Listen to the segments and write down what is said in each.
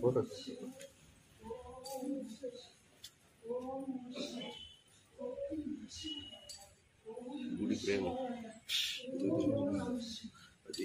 ఫోటో గుడి ప్రేమ అది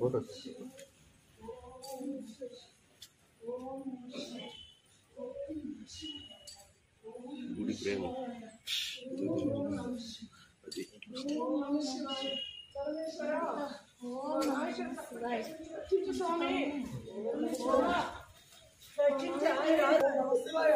我操！屋里怎么？哎，今天哎呀，我操呀！